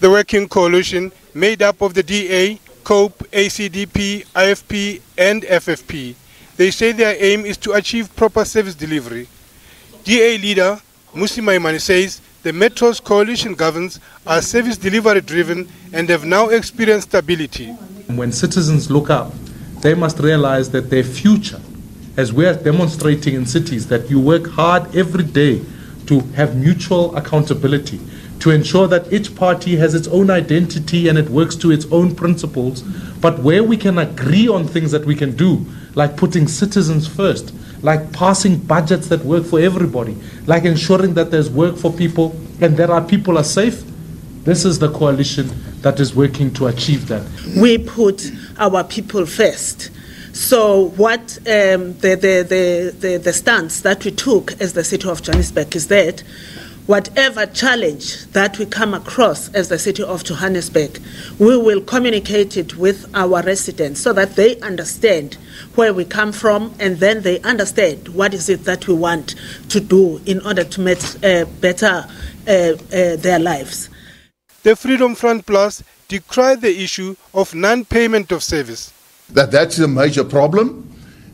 The working coalition, made up of the DA, COPE, ACDP, IFP, and FFP, they say their aim is to achieve proper service delivery. DA leader Mmusi Maimane says the Metro's coalition governs are service delivery driven and have now experienced stability. When citizens look up, they must realize that their future, as we are demonstrating in cities, that you work hard every day to have mutual accountability, to ensure that each party has its own identity and it works to its own principles, but where we can agree on things that we can do, like putting citizens first, like passing budgets that work for everybody, like ensuring that there's work for people and that our people are safe. This is the coalition that is working to achieve that. We put our people first. So, what um, the, the, the, the, stance that we took as the city of Johannesburg is that whatever challenge that we come across as the city of Johannesburg, we will communicate it with our residents so that they understand where we come from and then they understand what is it that we want to do in order to make uh, better uh, uh, their lives. The Freedom Front Plus decried the issue of non-payment of service. That that's a major problem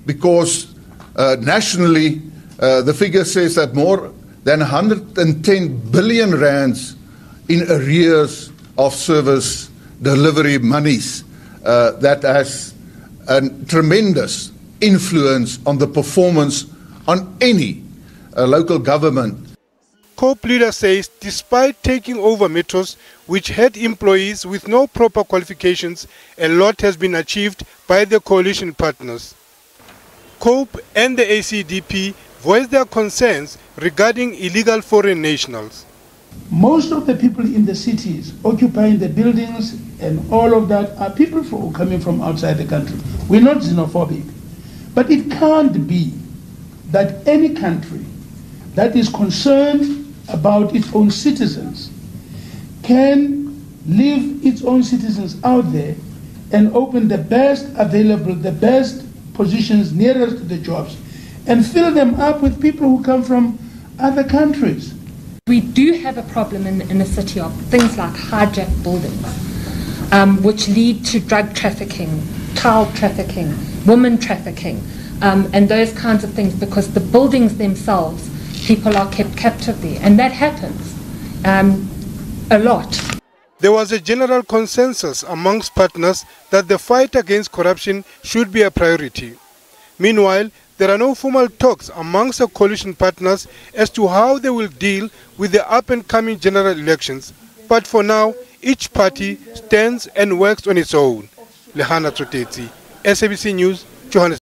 because uh, nationally uh, the figure says that more than 110 billion rands in arrears of service delivery monies uh, that has a tremendous influence on the performance on any uh, local government. COPE leader says despite taking over metros which had employees with no proper qualifications, a lot has been achieved by the coalition partners. COPE and the ACDP voiced their concerns regarding illegal foreign nationals. Most of the people in the cities occupying the buildings and all of that are people coming from outside the country. We're not xenophobic. But it can't be that any country that is concerned about its own citizens can leave its own citizens out there and open the best available, the best positions nearest to the jobs, and fill them up with people who come from other countries. We do have a problem in, in the city of things like hijacked buildings, um, which lead to drug trafficking, child trafficking, woman trafficking, um, and those kinds of things because the buildings themselves, people are kept captive there. And that happens um, a lot. There was a general consensus amongst partners that the fight against corruption should be a priority. Meanwhile, there are no formal talks amongst the coalition partners as to how they will deal with the up and coming general elections. But for now, each party stands and works on its own. Lehana Trotetsi, SABC News, Johannesburg.